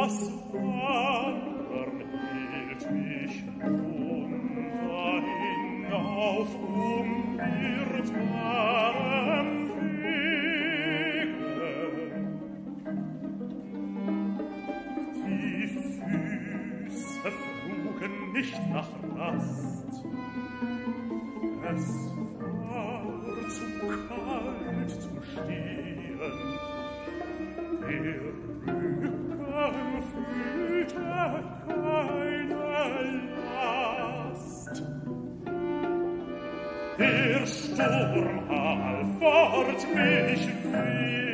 was wandern hielt mich runter hinauf um irrtbarem Wege. Die Füße frugen nicht nach Rast, es der Sturm all fort mich weht.